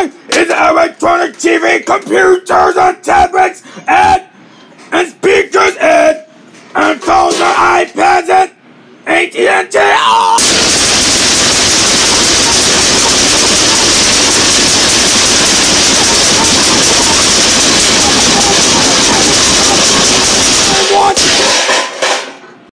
is electronic TV, computers, and tablets, and and speakers, and and phones, and iPads, and AT&T.